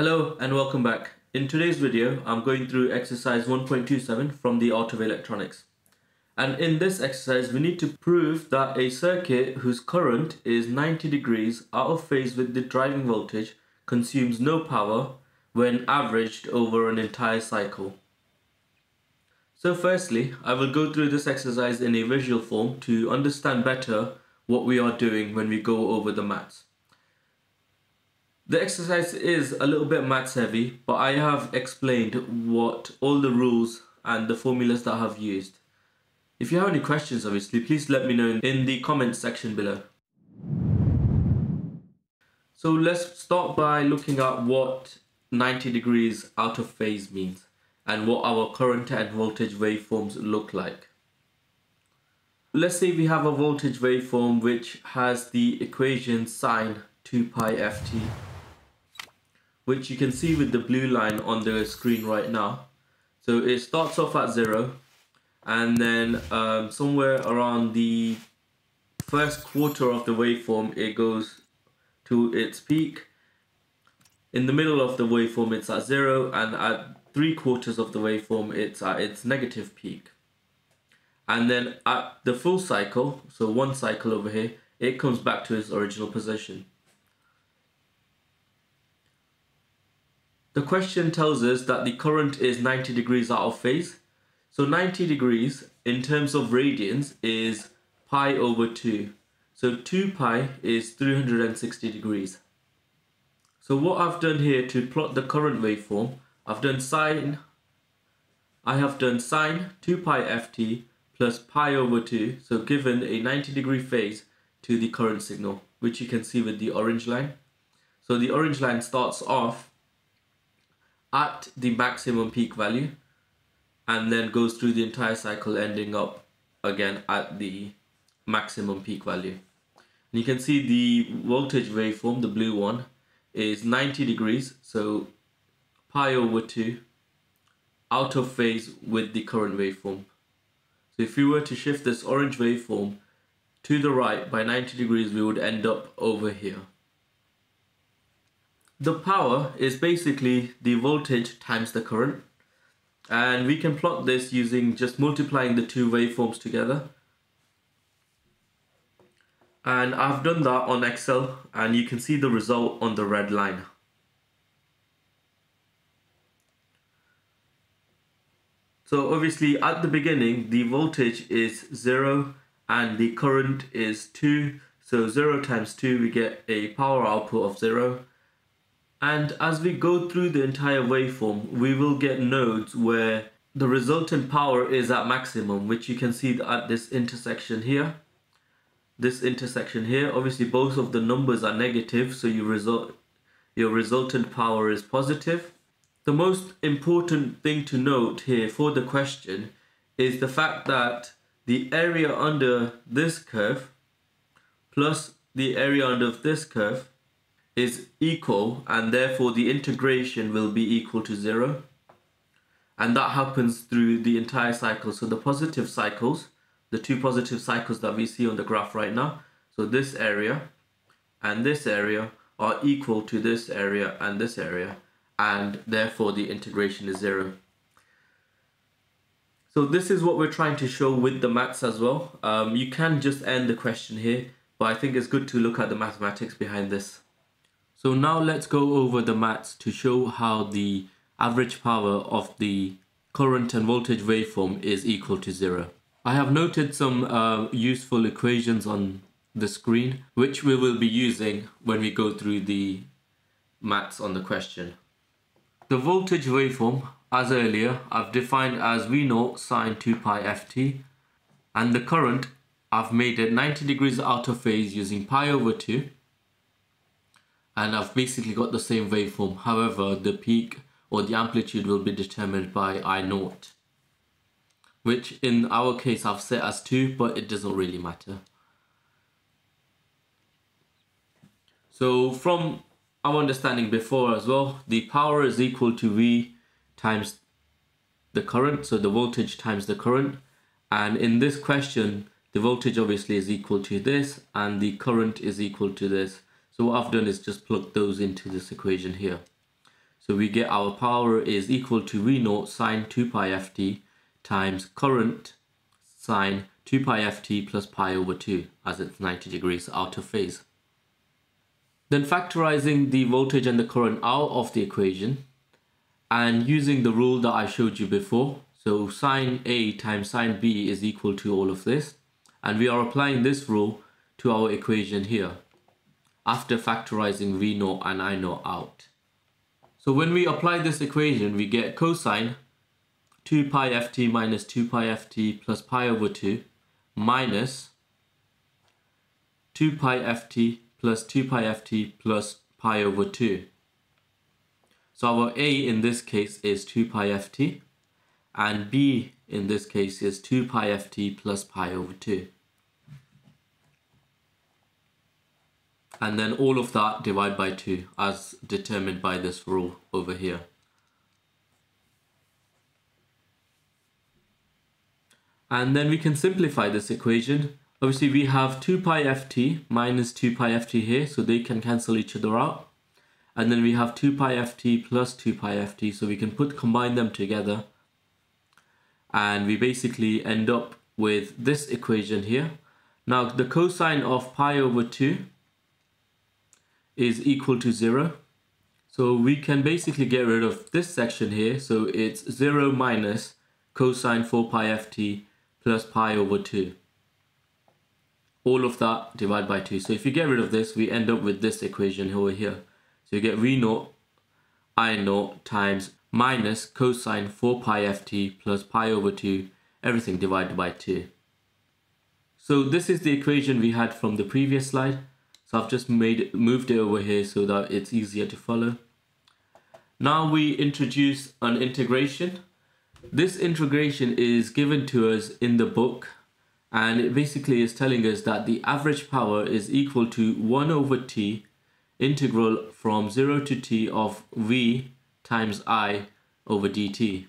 Hello and welcome back. In today's video, I'm going through exercise 1.27 from the Art of Electronics. And in this exercise, we need to prove that a circuit whose current is 90 degrees out of phase with the driving voltage consumes no power when averaged over an entire cycle. So firstly, I will go through this exercise in a visual form to understand better what we are doing when we go over the maths. The exercise is a little bit maths heavy, but I have explained what all the rules and the formulas that I have used. If you have any questions, obviously, please let me know in the comments section below. So let's start by looking at what 90 degrees out of phase means and what our current and voltage waveforms look like. Let's say we have a voltage waveform which has the equation sine 2 pi ft which you can see with the blue line on the screen right now. So it starts off at zero and then um, somewhere around the first quarter of the waveform it goes to its peak. In the middle of the waveform it's at zero and at three quarters of the waveform it's at its negative peak. And then at the full cycle, so one cycle over here, it comes back to its original position. The question tells us that the current is 90 degrees out of phase. So 90 degrees in terms of radians is pi over 2. So 2 pi is 360 degrees. So what I've done here to plot the current waveform, I've done sine, I have done sine 2 pi ft plus pi over 2, so given a 90 degree phase to the current signal, which you can see with the orange line. So the orange line starts off at the maximum peak value and then goes through the entire cycle ending up again at the maximum peak value. And you can see the voltage waveform, the blue one, is 90 degrees, so pi over 2 out of phase with the current waveform. So if we were to shift this orange waveform to the right by 90 degrees, we would end up over here. The power is basically the voltage times the current. And we can plot this using just multiplying the two waveforms together. And I've done that on Excel and you can see the result on the red line. So obviously at the beginning the voltage is 0 and the current is 2. So 0 times 2 we get a power output of 0 and as we go through the entire waveform, we will get nodes where the resultant power is at maximum, which you can see at this intersection here. This intersection here, obviously both of the numbers are negative, so your result your resultant power is positive. The most important thing to note here for the question is the fact that the area under this curve plus the area under this curve is equal and therefore the integration will be equal to zero. And that happens through the entire cycle. So the positive cycles the two positive cycles that we see on the graph right now so this area and this area are equal to this area and this area and therefore the integration is zero. So this is what we're trying to show with the maths as well. Um, you can just end the question here but I think it's good to look at the mathematics behind this so now let's go over the maths to show how the average power of the current and voltage waveform is equal to zero. I have noted some uh, useful equations on the screen which we will be using when we go through the maths on the question. The voltage waveform, as earlier, I've defined as V naught sine 2 pi ft and the current I've made it 90 degrees out of phase using pi over 2 and I've basically got the same waveform. However, the peak or the amplitude will be determined by I naught, which in our case I've set as 2, but it doesn't really matter. So from our understanding before as well, the power is equal to V times the current, so the voltage times the current. And in this question, the voltage obviously is equal to this and the current is equal to this. So what I've done is just plug those into this equation here. So we get our power is equal to V naught sine 2 pi ft times current sine 2 pi ft plus pi over 2 as it's 90 degrees out of phase. Then factorizing the voltage and the current out of the equation and using the rule that I showed you before. So sine A times sine B is equal to all of this. And we are applying this rule to our equation here after factorizing V naught and I naught out. So when we apply this equation, we get cosine 2 pi ft minus 2 pi ft plus pi over 2 minus 2 pi ft plus 2 pi ft plus pi over 2. So our a in this case is 2 pi ft and b in this case is 2 pi ft plus pi over 2. And then all of that divide by 2 as determined by this rule over here. And then we can simplify this equation Obviously we have 2 pi ft minus 2 pi ft here, so they can cancel each other out. And then we have 2 pi ft plus 2 pi ft, so we can put combine them together. And we basically end up with this equation here. Now the cosine of pi over 2 is equal to 0. So we can basically get rid of this section here. So it's 0 minus cosine 4 pi ft plus pi over 2 all of that divided by 2. So if you get rid of this, we end up with this equation over here. So you get V naught I naught times minus cosine 4 pi ft plus pi over 2, everything divided by 2. So this is the equation we had from the previous slide. So I've just made moved it over here so that it's easier to follow. Now we introduce an integration. This integration is given to us in the book and it basically is telling us that the average power is equal to 1 over t integral from 0 to t of v times i over dt.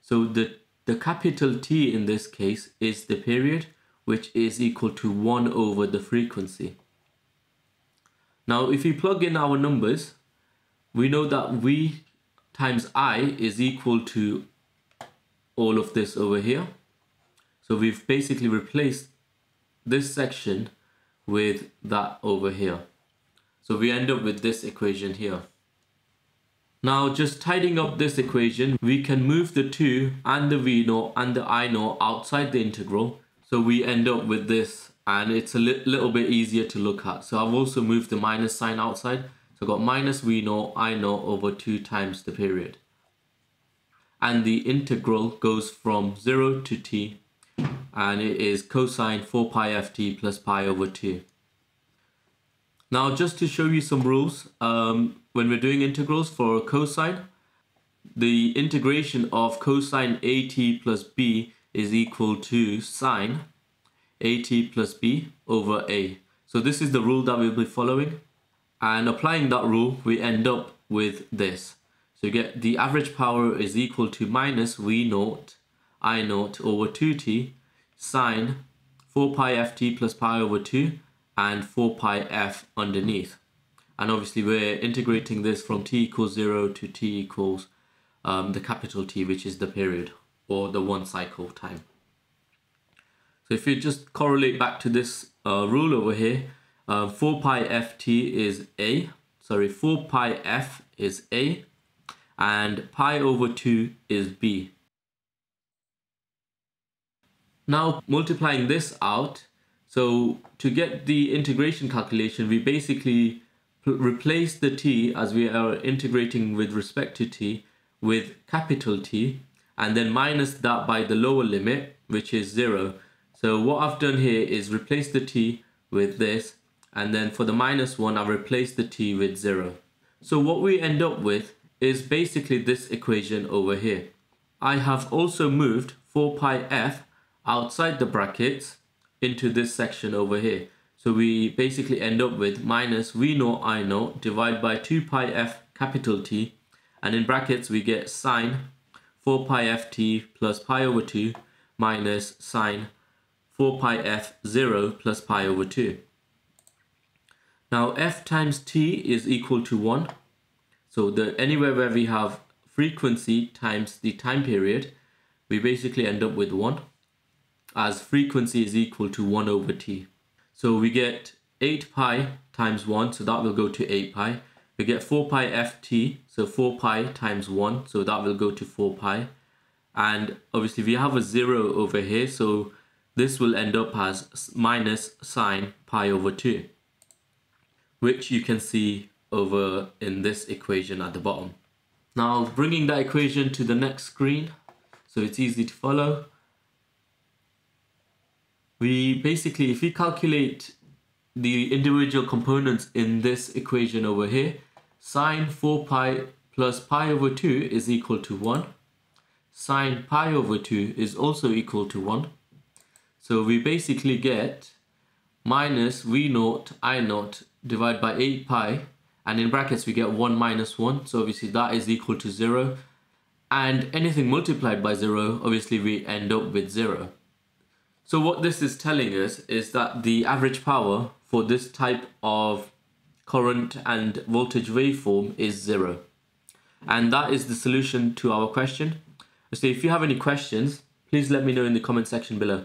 So the, the capital T in this case is the period which is equal to 1 over the frequency. Now if we plug in our numbers, we know that v times i is equal to all of this over here so we've basically replaced this section with that over here. So we end up with this equation here. Now just tidying up this equation, we can move the 2 and the V naught and the I naught outside the integral. So we end up with this and it's a li little bit easier to look at. So I've also moved the minus sign outside. So I've got minus V naught I naught over 2 times the period. And the integral goes from 0 to t and it is cosine 4 pi ft plus pi over 2. Now just to show you some rules, um, when we're doing integrals for cosine, the integration of cosine at plus b is equal to sine at plus b over a. So this is the rule that we'll be following. And applying that rule, we end up with this. So you get the average power is equal to minus v naught i naught over 2t sine 4 pi ft plus pi over 2 and 4 pi f underneath. And obviously we're integrating this from t equals 0 to t equals um, the capital T, which is the period or the one cycle time. So if you just correlate back to this uh, rule over here, uh, 4 pi ft is a, sorry, 4 pi f is a, and pi over 2 is b. Now multiplying this out, so to get the integration calculation, we basically replace the t as we are integrating with respect to t with capital T and then minus that by the lower limit, which is 0. So what I've done here is replace the t with this and then for the minus 1 I've replaced the t with 0. So what we end up with is basically this equation over here. I have also moved 4 pi f outside the brackets into this section over here. So we basically end up with minus V naught I naught divided by 2 pi f capital T and in brackets we get sine 4 pi ft plus pi over 2 minus sine 4 pi f 0 plus pi over 2. Now f times t is equal to 1. So the anywhere where we have frequency times the time period, we basically end up with 1 as frequency is equal to 1 over t. So we get 8 pi times 1, so that will go to 8 pi. We get 4 pi ft, so 4 pi times 1, so that will go to 4 pi. And obviously we have a 0 over here, so this will end up as minus sine pi over 2, which you can see over in this equation at the bottom. Now bringing that equation to the next screen, so it's easy to follow. We basically, if we calculate the individual components in this equation over here, sine 4 pi plus pi over 2 is equal to 1. Sine pi over 2 is also equal to 1. So we basically get minus v naught i naught divided by 8 pi and in brackets we get 1 minus 1 so obviously that is equal to 0 and anything multiplied by 0 obviously we end up with 0. So what this is telling us is that the average power for this type of current and voltage waveform is 0 and that is the solution to our question. So if you have any questions please let me know in the comment section below.